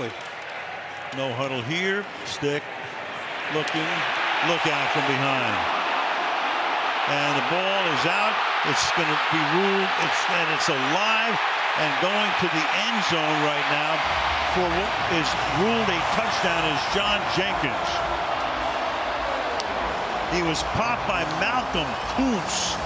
Exactly. No huddle here. Stick. Looking. Look out from behind. And the ball is out. It's going to be ruled. It's and it's alive and going to the end zone right now for what is ruled a touchdown is John Jenkins. He was popped by Malcolm Koonce.